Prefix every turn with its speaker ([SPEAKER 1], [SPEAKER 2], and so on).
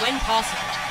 [SPEAKER 1] when possible.